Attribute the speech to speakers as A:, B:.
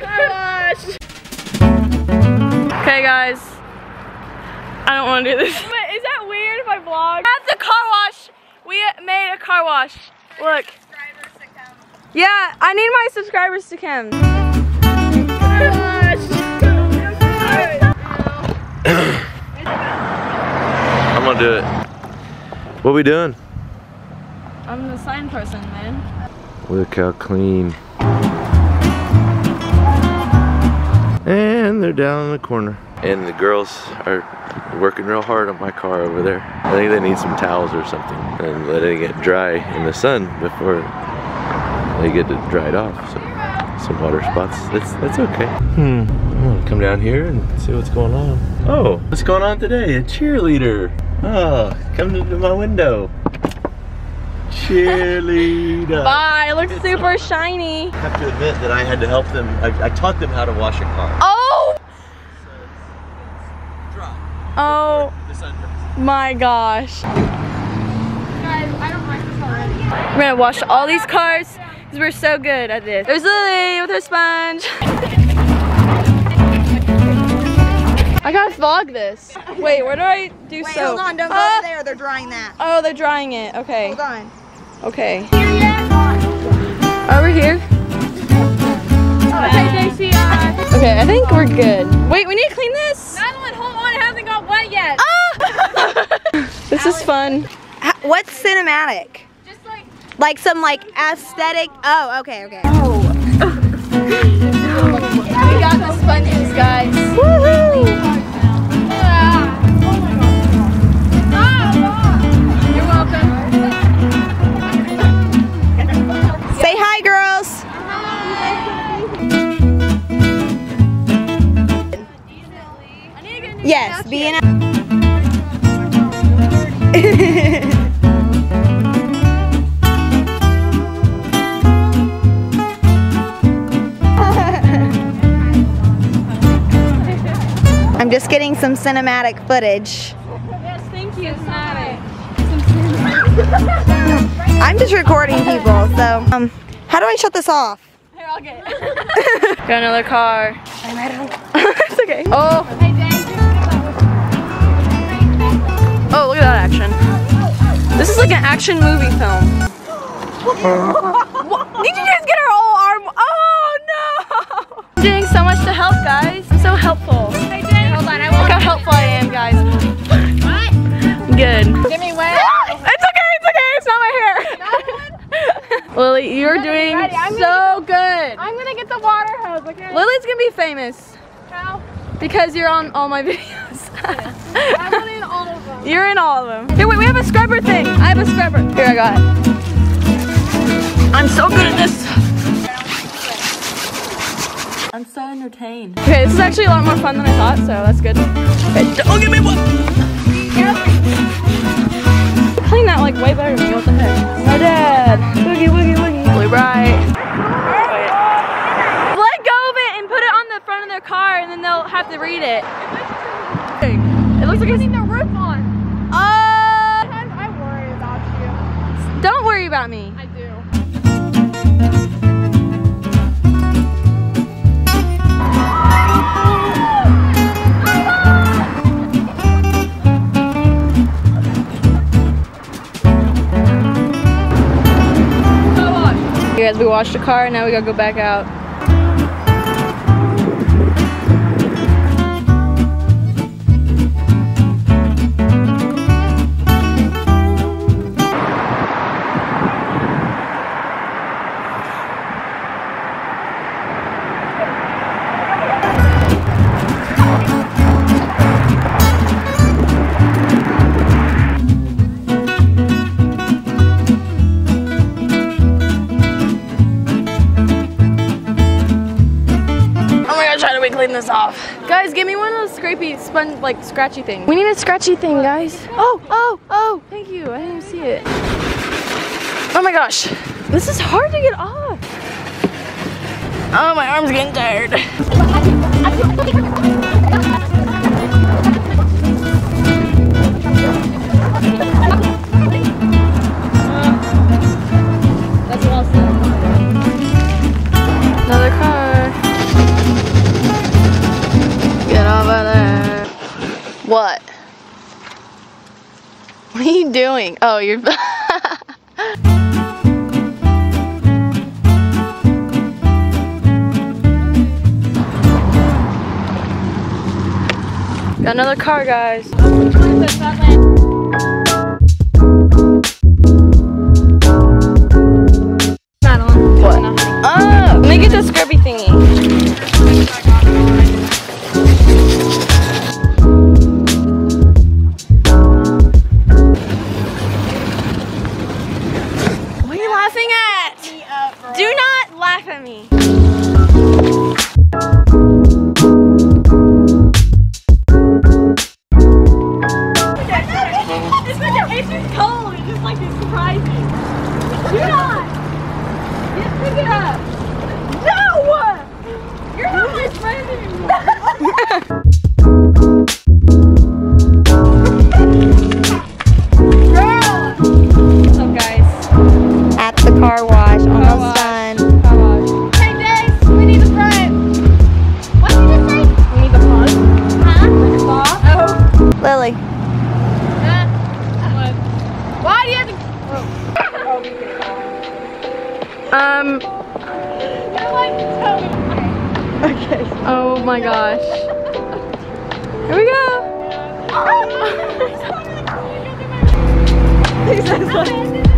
A: Car wash. Okay, guys. I don't want to do this. But is that weird if I vlog? At the car wash, we made a car wash. Look. Yeah, I need my subscribers to come. Car wash.
B: I'm gonna do it. What we doing?
A: I'm the sign person, man.
B: Look how clean. And they're down in the corner. And the girls are working real hard on my car over there. I think they need some towels or something and let it get dry in the sun before they get it dried off. So some water spots. That's that's okay. Hmm. I'm gonna come down here and see what's going on. Oh, what's going on today? A cheerleader. Oh, come into my window. Cheerleader.
A: Bye, it looks super shiny.
B: I have to admit that I had to help them. I, I taught them how to wash a car.
A: Oh! Oh my gosh.
C: Guys, I don't like this already.
A: We're gonna wash all these cars because we're so good at this. There's Lily with her sponge. vlog this. Wait, where do I do
D: Wait,
A: soap?
D: hold on, don't go over there. They're drying that.
A: Oh, they're drying it. Okay.
D: Hold on.
A: Okay. Over here.
C: Okay, JC, uh,
A: Okay, I think we're good. Wait, we need to clean this.
C: Madalyn, hold on, it hasn't got wet yet.
A: Ah! this is fun.
D: Ha- What's cinematic?
C: Just like,
D: Like some like aesthetic. Oh, okay, okay.
A: We got the sponges, guys.
D: Just getting some cinematic footage.
A: Yes, thank you, Snotty.
D: I'm just recording people, so um, how do I shut this off?
A: Here, I'll get it. Got another car. it's okay. Oh,
C: Hey, Dan, just get that
A: oh, look at that action. This is like an action movie film. What? Did you just get her whole arm? Oh no! I'm doing so much to help, guys. I'm so helpful. Good.
C: Give me.
A: It's okay, it's okay, it's not my hair. Lily, you're doing
C: ready, I'm
A: so good.
C: I'm gonna get the water hose, okay?
A: Lily's gonna be famous
C: How?
A: because you're on all my videos.
C: I'm in all of them.
A: You're in all of them. Here, wait, we have a scrubber thing. I have a scrubber. Here, I got it. I'm so good at this. I'm so entertained. Okay, this is actually a lot more fun than I thought, so that's good. Okay, don't give me one. Clean that like way better than me. What the heck? My dad. Woogie, woogie, woogie. Really bright. Let go of it and put it on the front of their car, and then they'll have to read it. It looks like it's
C: the roof on.
A: uh,
C: Sometimes I worry about you.
A: don't worry about me.
C: I do.
A: Washed the car, and now we gotta go back out. My gosh, how do we clean this off? Guys, give me one of those scrapey, sponge, like scratchy things. We need a scratchy thing, guys. Oh, oh, oh, thank you. I didn't even see it. Oh my gosh, this is hard to get off. Oh, my arm's getting tired. What are you doing? Oh, you're... Got another car, guys. What? Oh, let me get the scrubby thingy. Um.
C: Okay.
A: Oh my gosh. Here we go.
C: he says like.